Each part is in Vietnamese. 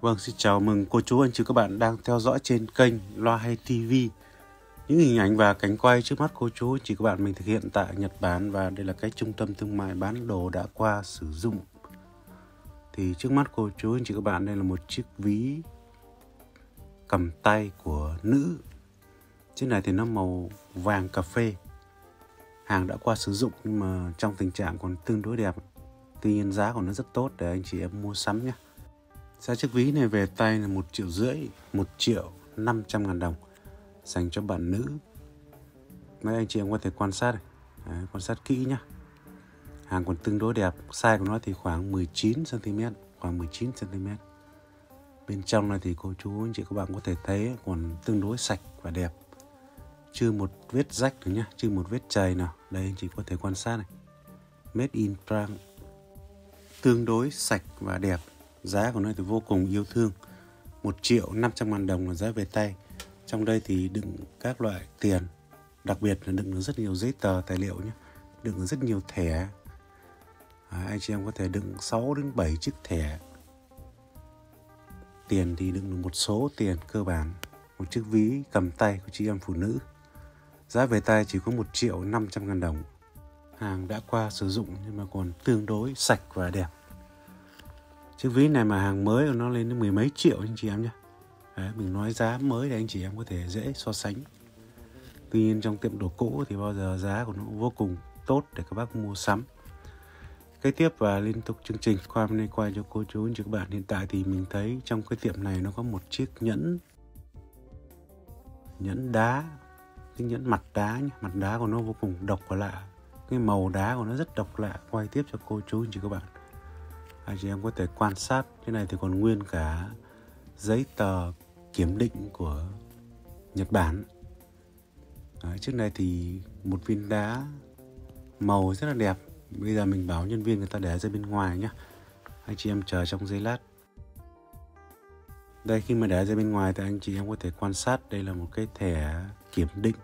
Vâng, xin chào mừng cô chú anh chị các bạn đang theo dõi trên kênh Loa Hay TV. Những hình ảnh và cảnh quay trước mắt cô chú anh chị các bạn mình thực hiện tại Nhật Bản và đây là cái trung tâm thương mại bán đồ đã qua sử dụng. Thì trước mắt cô chú anh chị các bạn đây là một chiếc ví cầm tay của nữ. Chiếc này thì nó màu vàng cà phê. Hàng đã qua sử dụng nhưng mà trong tình trạng còn tương đối đẹp. Tuy nhiên giá của nó rất tốt để anh chị em mua sắm nhé. Giá chiếc ví này về tay là một triệu rưỡi, một triệu năm trăm ngàn đồng dành cho bạn nữ. Mấy anh chị em có thể quan sát này. Đấy, quan sát kỹ nhá. Hàng còn tương đối đẹp, size của nó thì khoảng 19 cm, khoảng 19 cm. Bên trong này thì cô chú anh chị các bạn có thể thấy còn tương đối sạch và đẹp. Chưa một vết rách nữa nhá, chưa một vết chày nào. Đây anh chị có thể quan sát này. Made in France. Tương đối sạch và đẹp Giá của nó thì vô cùng yêu thương. 1 triệu 500 ngàn đồng là giá về tay. Trong đây thì đựng các loại tiền Đặc biệt là đựng rất nhiều giấy tờ tài liệu nhé. Đựng rất nhiều thẻ. À, Anh chị em có thể đựng 6 đến 7 chiếc thẻ. Tiền thì đựng được một số tiền cơ bản. Một chiếc ví cầm tay của chị em phụ nữ. Giá về tay chỉ có 1 triệu 500 ngàn đồng. Hàng đã qua sử dụng nhưng mà còn tương đối sạch và đẹp chiếc ví này mà hàng mới của nó lên đến mười mấy triệu anh chị em nhé. Đấy, mình nói giá mới để anh chị em có thể dễ so sánh. Tuy nhiên trong tiệm đồ cũ thì bao giờ giá của nó cũng vô cùng tốt để các bác mua sắm. Kế tiếp và liên tục chương trình qua hôm nay quay cho cô chú anh chị các bạn. Hiện tại thì mình thấy trong cái tiệm này nó có một chiếc nhẫn nhẫn đá cái nhẫn mặt đá nhé. Mặt đá của nó vô cùng độc và lạ. Cái màu đá của nó rất độc lạ. Quay tiếp cho cô chú anh chị các bạn anh chị em có thể quan sát cái này thì còn nguyên cả giấy tờ kiểm định của Nhật Bản. Đấy, trước này thì một viên đá màu rất là đẹp. Bây giờ mình bảo nhân viên người ta để ra bên ngoài nhé anh chị em chờ trong giây lát. Đây khi mà để ra bên ngoài thì anh chị em có thể quan sát đây là một cái thẻ kiểm định.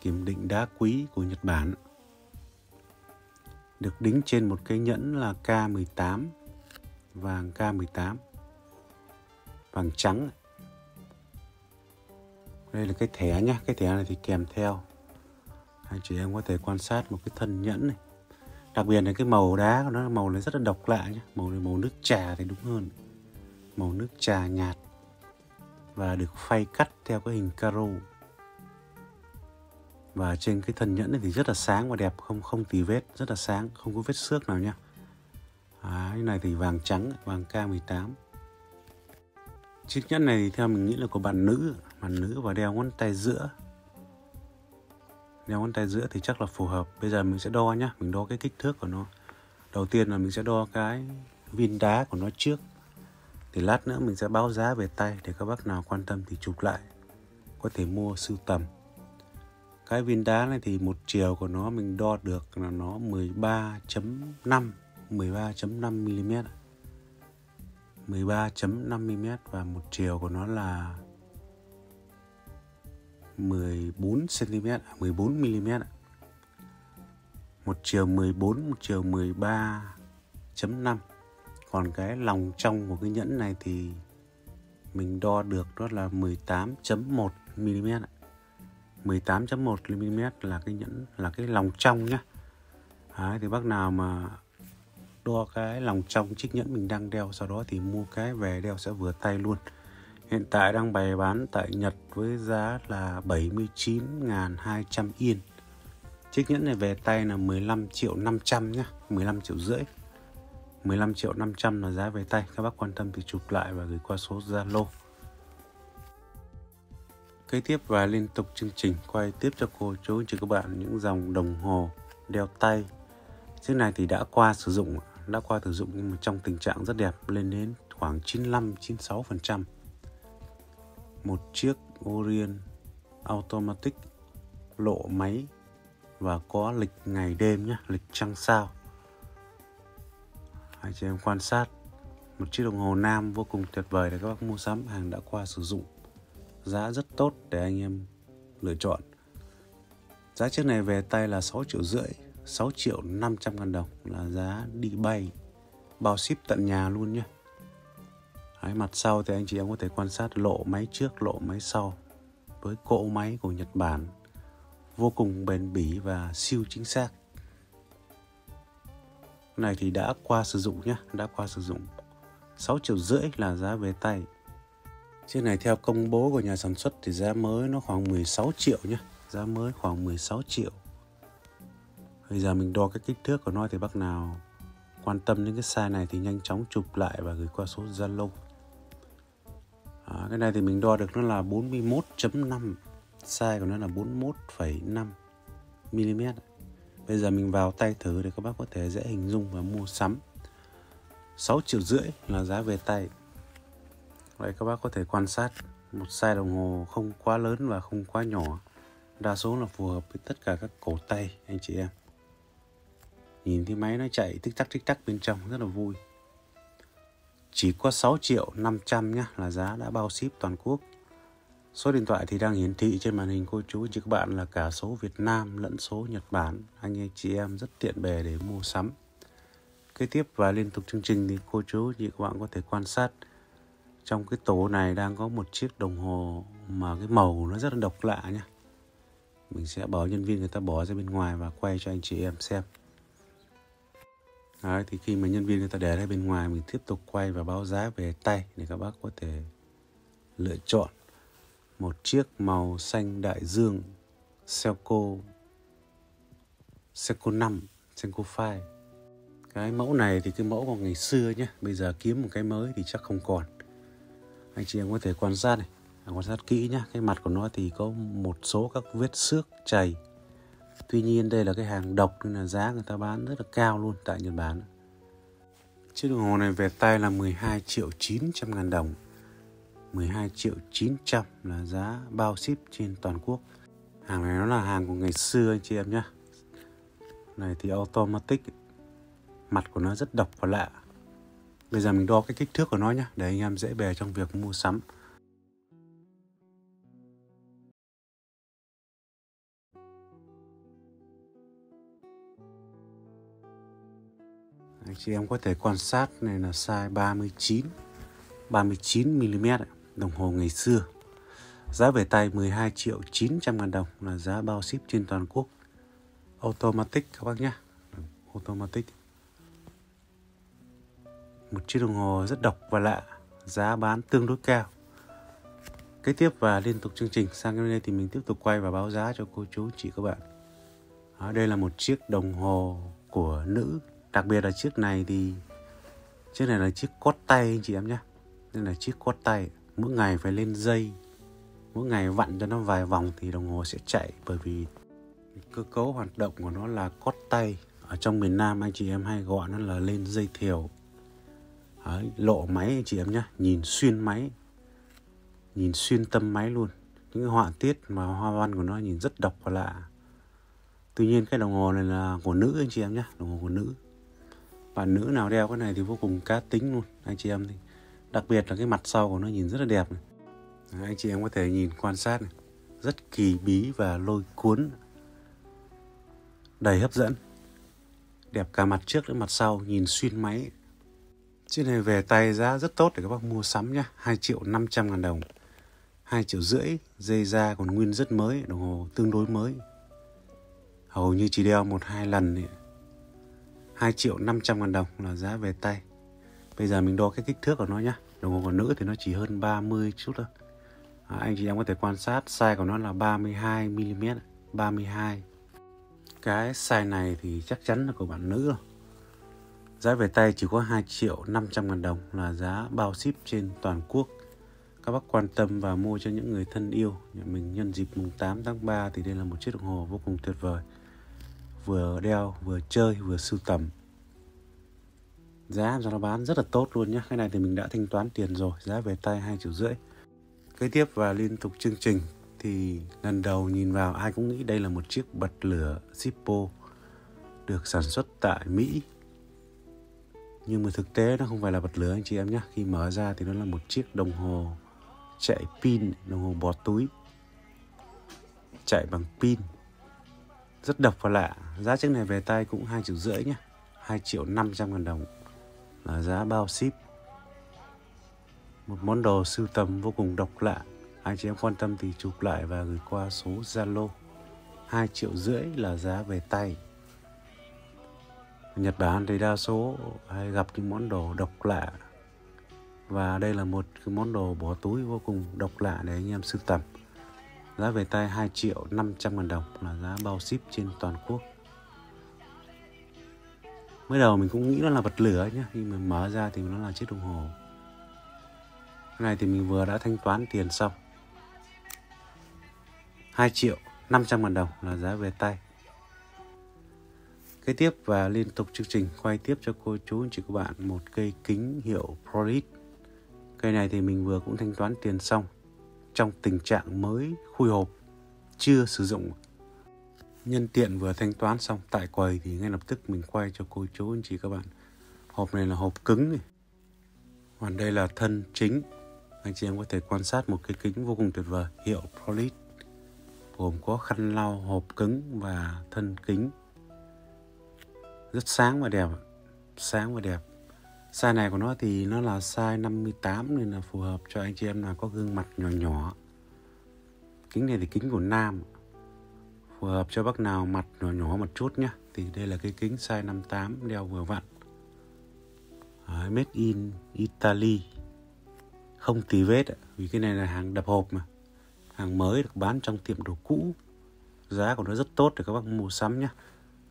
Kiểm định đá quý của Nhật Bản được đính trên một cái nhẫn là K18 vàng K18 vàng trắng đây là cái thẻ nhá, cái thẻ này thì kèm theo. Anh chị em có thể quan sát một cái thân nhẫn này. Đặc biệt là cái màu đá của nó, màu này rất là độc lạ nhá. Màu này màu nước trà thì đúng hơn. Màu nước trà nhạt và được phay cắt theo cái hình caro và trên cái thân nhẫn này thì rất là sáng và đẹp không không tì vết rất là sáng không có vết xước nào nhá à, cái này thì vàng trắng vàng K18 chiếc nhẫn này thì theo mình nghĩ là của bạn nữ bạn nữ và đeo ngón tay giữa. Đeo ngón tay giữa thì chắc là phù hợp. Bây giờ mình sẽ đo nhá mình đo cái kích thước của nó. Đầu tiên là mình sẽ đo cái viên đá của nó trước. Thì lát nữa mình sẽ báo giá về tay để các bác nào quan tâm thì chụp lại. Có thể mua sưu tầm cái viên đá này thì một chiều của nó mình đo được là nó 13.5 13.5 mm 13.5 mm và một chiều của nó là 14 cm 14 mm một chiều 14 một chiều 13.5 còn cái lòng trong của cái nhẫn này thì mình đo được đó là 18.1 mm ạ. 18.1 mm là cái nhẫn là cái lòng trong nhá. Đấy, thì bác nào mà đo cái lòng trong chiếc nhẫn mình đang đeo sau đó thì mua cái về đeo sẽ vừa tay luôn. Hiện tại đang bày bán tại Nhật với giá là 79.200 yên. Chiếc nhẫn này về tay là 15 triệu 500 nhá 15 triệu rưỡi. 15 triệu 500 là giá về tay. Các bác quan tâm thì chụp lại và gửi qua số Zalo. Kế tiếp và liên tục chương trình quay tiếp cho cô chú chị các bạn những dòng đồng hồ đeo tay. Chiếc này thì đã qua sử dụng, đã qua sử dụng nhưng mà trong tình trạng rất đẹp lên đến khoảng 95-96%. Một chiếc Orient Automatic lộ máy và có lịch ngày đêm nhé, lịch trăng sao. hãy chị em quan sát một chiếc đồng hồ nam vô cùng tuyệt vời để các bác mua sắm hàng đã qua sử dụng giá rất tốt để anh em lựa chọn. Giá chiếc này về tay là 6 triệu rưỡi, 6 triệu 500 ngàn đồng là giá đi bay, bao ship tận nhà luôn nhé. Đấy, mặt sau thì anh chị em có thể quan sát lộ máy trước, lộ máy sau với cỗ máy của Nhật Bản vô cùng bền bỉ và siêu chính xác. Cái Này thì đã qua sử dụng nhé, đã qua sử dụng. 6 triệu rưỡi là giá về tay. Chiếc này theo công bố của nhà sản xuất thì giá mới nó khoảng 16 triệu nhé. Giá mới khoảng 16 triệu. Bây giờ mình đo cái kích thước của nó thì bác nào quan tâm đến cái size này thì nhanh chóng chụp lại và gửi qua số Zalo. À, cái này thì mình đo được nó là 41.5 size của nó là 41,5 mm. Bây giờ mình vào tay thử để các bác có thể dễ hình dung và mua sắm. 6 triệu rưỡi là giá về tay. Vậy các bác có thể quan sát một size đồng hồ không quá lớn và không quá nhỏ. Đa số là phù hợp với tất cả các cổ tay, anh chị em. Nhìn thấy máy nó chạy tích tắc tích tắc bên trong, rất là vui. Chỉ có 6 triệu 500 nhá, là giá đã bao ship toàn quốc. Số điện thoại thì đang hiển thị trên màn hình, cô chú chị các bạn là cả số Việt Nam lẫn số Nhật Bản. Anh em, chị em rất tiện bề để mua sắm. Kế tiếp và liên tục chương trình thì cô chú, chị các bạn có thể quan sát trong cái tổ này đang có một chiếc đồng hồ mà cái màu nó rất là độc lạ nhá. Mình sẽ bảo nhân viên người ta bỏ ra bên ngoài và quay cho anh chị em xem. Đấy, thì khi mà nhân viên người ta để ra bên ngoài mình tiếp tục quay và báo giá về tay để các bác có thể lựa chọn một chiếc màu xanh đại dương Seiko Seiko 5 Seiko 5 cái mẫu này thì cái mẫu của ngày xưa nhé bây giờ kiếm một cái mới thì chắc không còn anh chị em có thể quan sát này. À, quan sát kỹ nhá. Cái mặt của nó thì có một số các vết xước chảy tuy nhiên đây là cái hàng độc nên là giá người ta bán rất là cao luôn tại Nhật Bản. Chiếc đồng hồ này về tay là 12 triệu 900 ngàn đồng. 12 triệu 900 là giá bao ship trên toàn quốc. Hàng này nó là hàng của ngày xưa anh chị em nhá. Này thì automatic, mặt của nó rất độc và lạ bây giờ mình đo cái kích thước của nó nhé để anh em dễ bề trong việc mua sắm. Anh chị em có thể quan sát này là size 39 39 mm đồng hồ ngày xưa. Giá về tay 12 triệu 900 ngàn đồng là giá bao ship trên toàn quốc. Automatic các bác nhé automatic một chiếc đồng hồ rất độc và lạ giá bán tương đối cao. Kế tiếp và liên tục chương trình sang cái đây thì mình tiếp tục quay và báo giá cho cô chú chị các bạn. Đó, đây là một chiếc đồng hồ của nữ. Đặc biệt là chiếc này thì chiếc này là chiếc cốt tay anh chị em nhé. Đây là chiếc cốt tay mỗi ngày phải lên dây mỗi ngày vặn cho nó vài vòng thì đồng hồ sẽ chạy bởi vì cơ cấu hoạt động của nó là cốt tay. Ở trong miền Nam anh chị em hay gọi nó là lên dây thiểu Đấy, lộ máy anh chị em nhé nhìn xuyên máy nhìn xuyên tâm máy luôn. Những cái họa tiết mà hoa văn của nó nhìn rất độc và lạ. Tuy nhiên cái đồng hồ này là của nữ anh chị em nhé đồng hồ của nữ. Bạn nữ nào đeo cái này thì vô cùng cá tính luôn anh chị em thì. Đặc biệt là cái mặt sau của nó nhìn rất là đẹp này. Đấy, anh chị em có thể nhìn quan sát này. Rất kỳ bí và lôi cuốn. Đầy hấp dẫn. Đẹp cả mặt trước lẫn mặt sau nhìn xuyên máy. Chiếc này về tay giá rất tốt để các bác mua sắm nhá. 2 triệu 500 ngàn đồng. 2 triệu rưỡi Dây da còn nguyên rất mới Đồng hồ tương đối mới. Hầu như chỉ đeo một hai lần ấy. 2 triệu 500 ngàn đồng là giá về tay. Bây giờ mình đo cái kích thước của nó nhá. Đồng hồ của nữ thì nó chỉ hơn 30 chút thôi. À, Anh chị em có thể quan sát Size của nó là 32mm 32 Cái size này thì chắc chắn là của bạn nữ rồi. Giá về tay chỉ có 2 triệu 500 ngàn đồng là giá bao ship trên toàn quốc. Các bác quan tâm và mua cho những người thân yêu. Nhà mình nhân dịp mùng 8 tháng 3 thì đây là một chiếc đồng hồ vô cùng tuyệt vời. Vừa đeo, vừa chơi, vừa sưu tầm. Giá cho nó bán rất là tốt luôn nhé. Cái này thì mình đã thanh toán tiền rồi. Giá về tay 2 triệu rưỡi. Kế tiếp và liên tục chương trình thì lần đầu nhìn vào ai cũng nghĩ đây là một chiếc bật lửa Zippo được sản xuất tại Mỹ nhưng mà thực tế nó không phải là bật lửa anh chị em nhé. Khi mở ra thì nó là một chiếc đồng hồ chạy pin, đồng hồ bọt túi, chạy bằng pin. Rất độc và lạ. Giá chiếc này về tay cũng hai triệu rưỡi nhé. 2 triệu 500 ngàn đồng. Là giá bao ship. Một món đồ sưu tầm vô cùng độc lạ. Anh chị em quan tâm thì chụp lại và gửi qua số Zalo. 2 triệu rưỡi là giá về tay. Nhật Bản thì đa số hay gặp những món đồ độc lạ. Và đây là một cái món đồ bỏ túi vô cùng độc lạ để anh em sưu tầm. Giá về tay 2 triệu 500 ngàn đồng là giá bao ship trên toàn quốc. Mới đầu mình cũng nghĩ nó là vật lửa nhé nhưng mà mở ra thì nó là chiếc đồng hồ. Cái này thì mình vừa đã thanh toán tiền xong. 2 triệu 500 ngàn đồng là giá về tay. Kế tiếp và liên tục chương trình quay tiếp cho cô chú, anh chị, các bạn, một cây kính hiệu Prolit. Cây này thì mình vừa cũng thanh toán tiền xong trong tình trạng mới, khui hộp, chưa sử dụng. Nhân tiện vừa thanh toán xong, tại quầy thì ngay lập tức mình quay cho cô chú, anh chị, các bạn. Hộp này là hộp cứng này. Còn đây là thân chính. Anh chị em có thể quan sát một cái kính vô cùng tuyệt vời, hiệu Prolit gồm có khăn lau hộp cứng và thân kính rất sáng và đẹp sáng và đẹp. Size này của nó thì nó là size 58 nên là phù hợp cho anh chị em nào có gương mặt nhỏ nhỏ. Kính này thì kính của nam phù hợp cho bác nào mặt nhỏ nhỏ một chút nhá. thì đây là cái kính size 58 đeo vừa vặn. Đấy, made in Italy. Không tì vết vì cái này là hàng đập hộp mà. Hàng mới được bán trong tiệm đồ cũ. Giá của nó rất tốt để các bác mua sắm nhé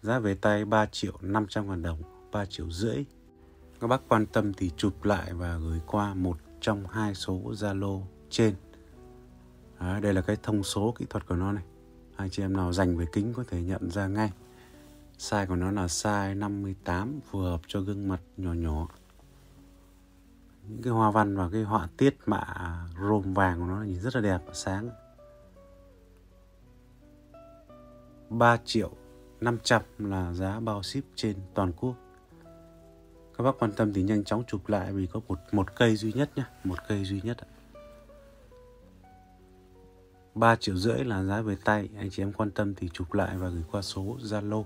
Giá về tay 3 triệu 500 ngàn đồng, 3 triệu rưỡi. Các bác quan tâm thì chụp lại và gửi qua một trong hai số Zalo trên. Đấy, đây là cái thông số kỹ thuật của nó này. Anh chị em nào dành về kính có thể nhận ra ngay. Size của nó là size 58 phù hợp cho gương mặt nhỏ nhỏ. Những cái hoa văn và cái họa tiết mạ rôm vàng của nó nhìn rất là đẹp và sáng. 3 triệu 500 là giá bao ship trên toàn quốc. Các bác quan tâm thì nhanh chóng chụp lại vì có một một cây duy nhất nhé, một cây duy nhất. 3 triệu rưỡi là giá về tay, anh chị em quan tâm thì chụp lại và gửi qua số Zalo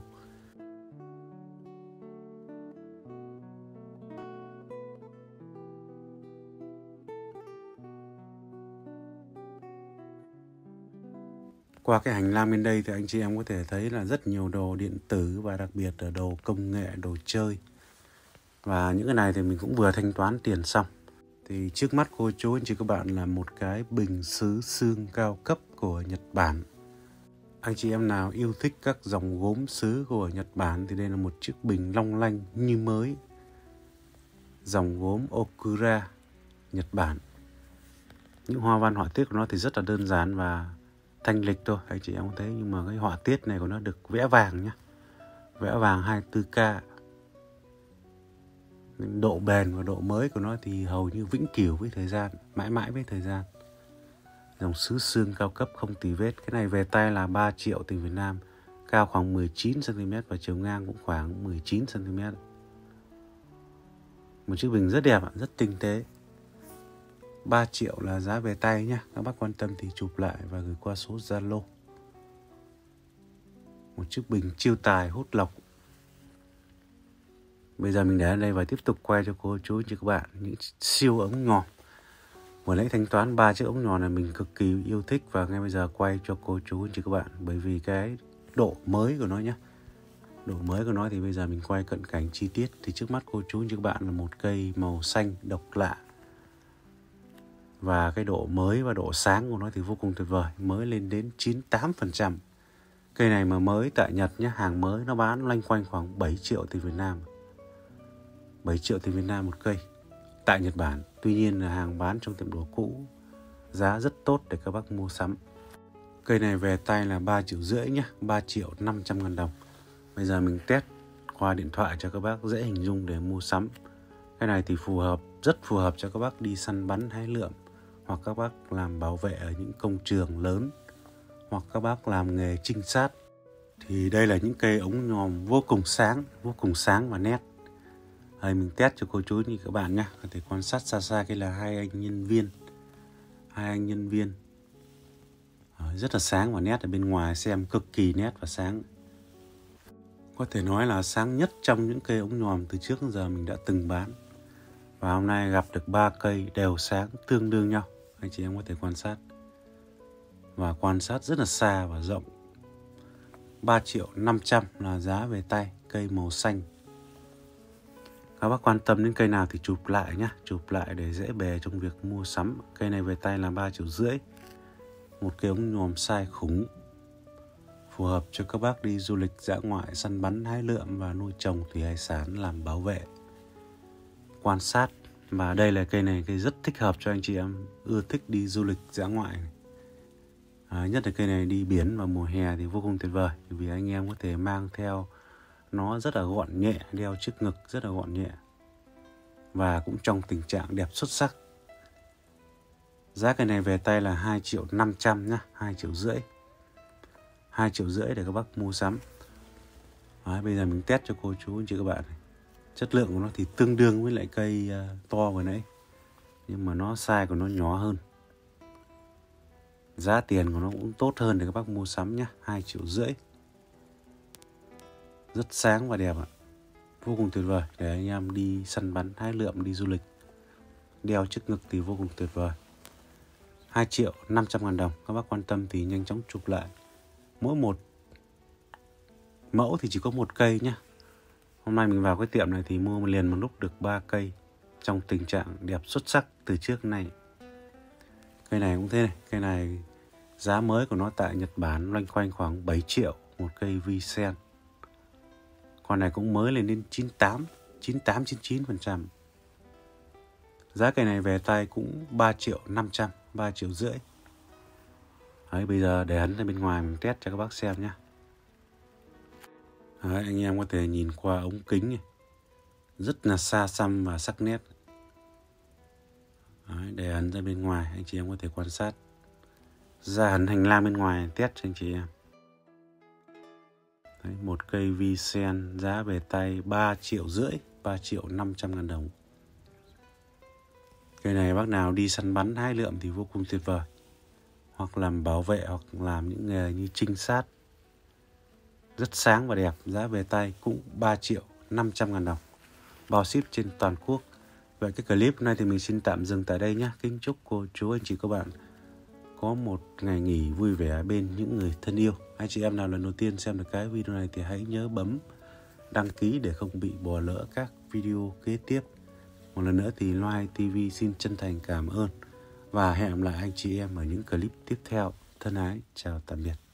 qua cái hành lang bên đây thì anh chị em có thể thấy là rất nhiều đồ điện tử và đặc biệt là đồ công nghệ, đồ chơi. Và những cái này thì mình cũng vừa thanh toán tiền xong. Thì trước mắt cô chú anh chị các bạn là một cái bình sứ xương cao cấp của Nhật Bản. Anh chị em nào yêu thích các dòng gốm sứ của Nhật Bản thì đây là một chiếc bình long lanh như mới. Dòng gốm Okura, Nhật Bản. Những hoa văn họa tiết của nó thì rất là đơn giản và thanh lịch thôi, anh chị em không thấy. Nhưng mà cái họa tiết này của nó được vẽ vàng nhá. Vẽ vàng 24k độ bền và độ mới của nó thì hầu như vĩnh cửu với thời gian, mãi mãi với thời gian. Dòng sứ xương cao cấp không tì vết. Cái này về tay là 3 triệu tiền Việt Nam. Cao khoảng 19 cm và chiều ngang cũng khoảng 19 cm một chiếc bình rất đẹp rất tinh tế. 3 triệu là giá về tay nhé. Các bác quan tâm thì chụp lại và gửi qua số Zalo. Một chiếc bình chiêu tài hút lọc. Bây giờ mình để ở đây và tiếp tục quay cho cô, chú chị các bạn những siêu ống nhòm. Vừa nãy thanh toán, ba chiếc ống nhòm này mình cực kỳ yêu thích và ngay bây giờ quay cho cô, chú chị các bạn bởi vì cái độ mới của nó nhé. Độ mới của nó thì bây giờ mình quay cận cảnh chi tiết thì trước mắt cô, chú chị các bạn là một cây màu xanh độc lạ và cái độ mới và độ sáng của nó thì vô cùng tuyệt vời, mới lên đến 98% cây này mà mới tại Nhật nhé hàng mới nó bán loanh quanh khoảng 7 triệu tiền Việt Nam. 7 triệu tiền Việt Nam một cây, tại Nhật Bản. Tuy nhiên là hàng bán trong tiệm đồ cũ, giá rất tốt để các bác mua sắm. Cây này về tay là 3 triệu rưỡi nhé 3 triệu 500 ngàn đồng. Bây giờ mình test qua điện thoại cho các bác dễ hình dung để mua sắm. Cái này thì phù hợp, rất phù hợp cho các bác đi săn bắn hái lượm hoặc các bác làm bảo vệ ở những công trường lớn, hoặc các bác làm nghề trinh sát, thì đây là những cây ống nhòm vô cùng sáng, vô cùng sáng và nét. Đây mình test cho cô chú như các bạn nhé có thể quan sát xa xa cái là hai anh nhân viên. Hai anh nhân viên. Ờ, rất là sáng và nét ở bên ngoài, xem cực kỳ nét và sáng. Có thể nói là sáng nhất trong những cây ống nhòm từ trước đến giờ mình đã từng bán. Và hôm nay gặp được ba cây đều sáng tương đương nhau anh chị em có thể quan sát. Và quan sát rất là xa và rộng. 3 triệu 500 là giá về tay, cây màu xanh. Các bác quan tâm đến cây nào thì chụp lại nhé chụp lại để dễ bề trong việc mua sắm. Cây này về tay là 3 triệu rưỡi. Một cái ống nhòm sai khủng. Phù hợp cho các bác đi du lịch, dã ngoại, săn bắn hái lượm và nuôi trồng thủy hải sản làm bảo vệ. Quan sát và đây là cây này cây rất thích hợp cho anh chị em ưa thích đi du lịch dã ngoại này. À, nhất là cây này đi biển vào mùa hè thì vô cùng tuyệt vời vì anh em có thể mang theo nó rất là gọn nhẹ đeo trước ngực rất là gọn nhẹ và cũng trong tình trạng đẹp xuất sắc giá cây này về tay là 2 triệu 500 nhá 2 triệu rưỡi 2 triệu rưỡi để các bác mua sắm Đấy, bây giờ mình test cho cô chú anh chị các bạn này chất lượng của nó thì tương đương với lại cây à, to vừa nãy. Nhưng mà nó size của nó nhỏ hơn. Giá tiền của nó cũng tốt hơn để các bác mua sắm nhá, hai triệu rưỡi. Rất sáng và đẹp ạ. Vô cùng tuyệt vời. Để anh em đi săn bắn, hái lượm, đi du lịch. Đeo trước ngực thì vô cùng tuyệt vời. 2 triệu 500 ngàn đồng. Các bác quan tâm thì nhanh chóng chụp lại. Mỗi một mẫu thì chỉ có một cây nhá hôm nay mình vào cái tiệm này thì mua một liền một lúc được 3 cây. Trong tình trạng đẹp xuất sắc từ trước nay. Cây này cũng thế này. Cây này giá mới của nó tại Nhật Bản loanh quanh khoảng 7 triệu một cây vi sen. Con này cũng mới lên đến 98 98 99% giá cây này về tay cũng 3 triệu 500 3 triệu rưỡi. Đấy, bây giờ để ấn ra bên ngoài mình test cho các bác xem nhé Đấy, anh em có thể nhìn qua ống kính này. rất là xa xăm và sắc nét. Đấy, để ấn ra bên ngoài anh chị em có thể quan sát. Ra ấn hành lang bên ngoài test cho anh chị em. Đấy, một cây vi sen giá về tay 3 triệu rưỡi 3 triệu 500 ngàn đồng. Cây này bác nào đi săn bắn hai lượm thì vô cùng tuyệt vời. Hoặc làm bảo vệ hoặc làm những nghề như trinh sát rất sáng và đẹp giá về tay cũng 3 triệu 500 ngàn đồng. Bao ship trên toàn quốc. Vậy cái clip này thì mình xin tạm dừng tại đây nhé Kính chúc cô chú anh chị các bạn có một ngày nghỉ vui vẻ bên những người thân yêu. Hai chị em nào lần đầu tiên xem được cái video này thì hãy nhớ bấm đăng ký để không bị bỏ lỡ các video kế tiếp. Một lần nữa thì Loai TV xin chân thành cảm ơn và hẹn gặp lại anh chị em ở những clip tiếp theo. Thân ái, chào tạm biệt.